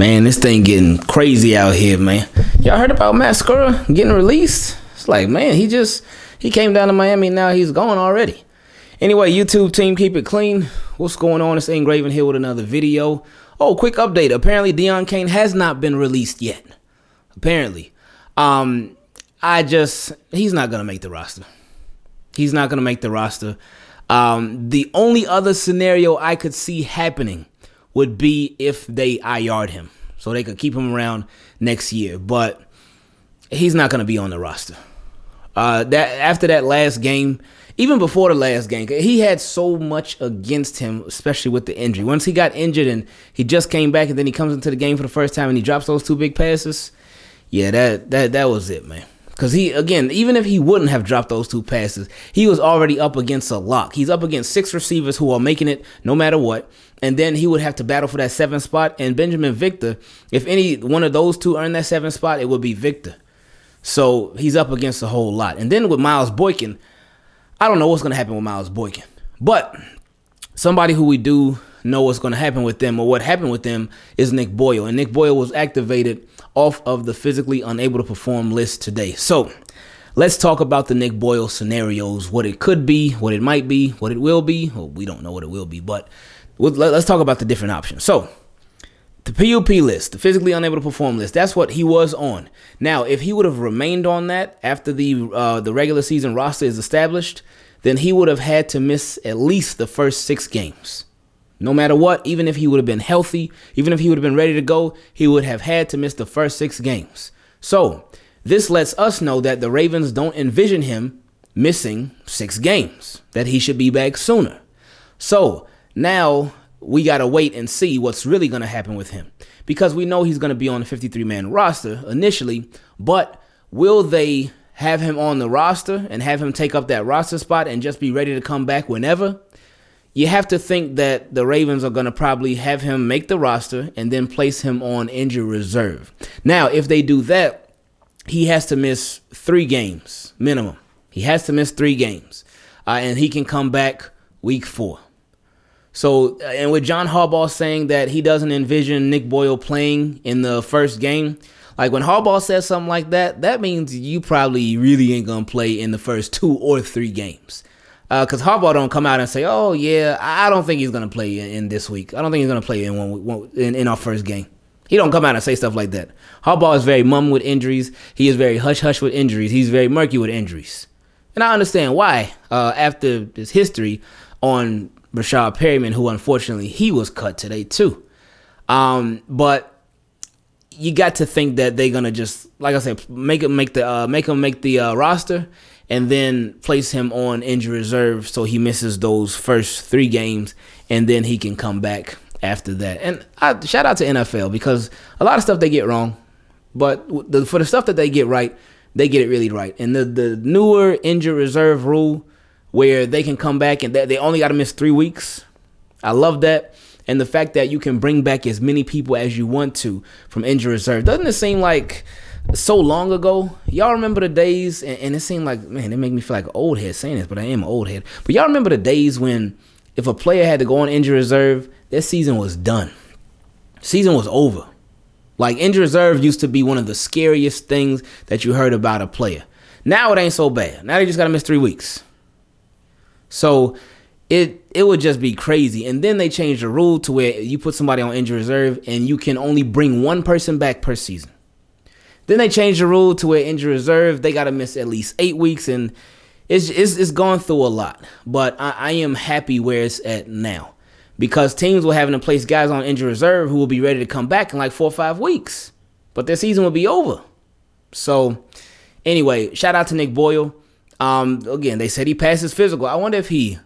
Man, this thing getting crazy out here, man. Y'all heard about Mascara getting released? It's like, man, he just he came down to Miami. Now he's gone already. Anyway, YouTube team, keep it clean. What's going on? It's Ingraven here with another video. Oh, quick update. Apparently, Deon Cain has not been released yet. Apparently, um, I just he's not gonna make the roster. He's not gonna make the roster. Um, the only other scenario I could see happening would be if they IR'd him, so they could keep him around next year. But he's not gonna be on the roster. Uh, that after that last game, even before the last game, he had so much against him, especially with the injury. Once he got injured and he just came back, and then he comes into the game for the first time and he drops those two big passes. Yeah, that that that was it, man. Because he, again, even if he wouldn't have dropped those two passes, he was already up against a lock. He's up against six receivers who are making it no matter what. And then he would have to battle for that seventh spot. And Binjimen Victor, if any one of those two earned that seventh spot, it would be Victor. So he's up against a whole lot. And then with Miles Boykin, I don't know what's going to happen with Miles Boykin. But somebody who we do know what's going to happen with them or what happened with them is Nick Boyle. And Nick Boyle was activated off of the physically unable to perform list today. So let's talk about the Nick Boyle scenarios what it could be, what it might be, what it will be. Well, we don't know what it will be, but let's talk about the different options. So the PUP list, the physically unable to perform list, that's what he was on. Now, if he would have remained on that after the uh, the regular season roster is established, then he would have had to miss at least the first six games. No matter what, even if he would have been healthy, even if he would have been ready to go, he would have had to miss the first six games. So, this lets us know that the Ravens don't envision him missing six games, that he should be back sooner. So, now we got to wait and see what's really going to happen with him because we know he's going to be on the 53 man roster initially, but will they have him on the roster and have him take up that roster spot and just be ready to come back whenever? you have to think that the Ravens are going to probably have him make the roster and then place him on injury reserve. Now, if they do that, he has to miss three games minimum. He has to miss three games, uh, and he can come back week four. So, uh, and with John Harbaugh saying that he doesn't envision Nick Boyle playing in the first game, like when Harbaugh says something like that, that means you probably really ain't gonna play in the first two or three games because uh, Harbaugh don't come out and say, "Oh yeah, I don't think he's gonna play in, in this week. I don't think he's gonna play in one, one in, in our first game." He don't come out and say stuff like that. Harbaugh is very mum with injuries. He is very hush hush with injuries. He's very murky with injuries, and I understand why. Uh, after his history on Breshad Perriman, who unfortunately he was cut today too. Um, but you got to think that they're gonna just, like I said, make it make the uh, make him make the uh, roster and then place him on injury reserve so he misses those first three games and then he can come back after that. And I, shout out to NFL because a lot of stuff they get wrong, but the, for the stuff that they get right, they get it really right. And the the newer injury reserve rule where they can come back and they, only got to miss three weeks. I love that. And the fact that you can bring back as many people as you want to from injury reserve. Doesn't it seem like so long ago. Y'all remember the days, and, and, it seemed like, man, it make me feel like an old head saying this, but I am an old head. But y'all remember the days when if a player had to go on injury reserve, their season was done. Season was over. Like injury reserve used to be one of the scariest things that you heard about a player. Now it ain't so bad. Now they just gotta miss three weeks. So it it would just be crazy. And then they changed the rule to where you put somebody on injury reserve and you can only bring one person back per season. Then they changed the rule to where injury reserve they got to miss at least eight weeks, and it's it's, it's gone through a lot. But I, I am happy where it's at now because teams will having to place guys on injury reserve who will be ready to come back in like four or five weeks, but their season will be over. So anyway, shout out to Nick Boyle. Um, again, they said he passed his physical. I wonder if he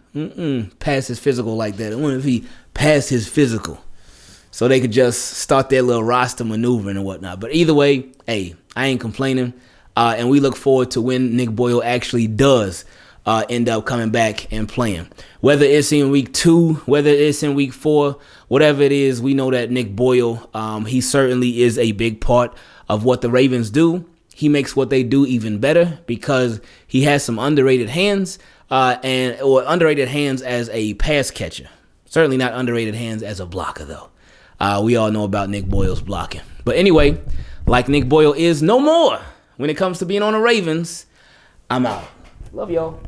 passed his physical like that. I wonder if he passed his physical so they could just start their little roster maneuvering and whatnot. But either way, hey, I ain't complaining. Uh, and we look forward to when Nick Boyle actually does uh, end up coming back and playing. Whether it's in week two, whether it's in week four, whatever it is, we know that Nick Boyle, um, he certainly is a big part of what the Ravens do. He makes what they do even better because he has some underrated hands uh, and or underrated hands as a pass catcher. Certainly not underrated hands as a blocker though. Uh, we all know about Nick Boyle's blocking. But anyway, like Nick Boyle is no more when it comes to being on the Ravens, I'm out. Love y'all.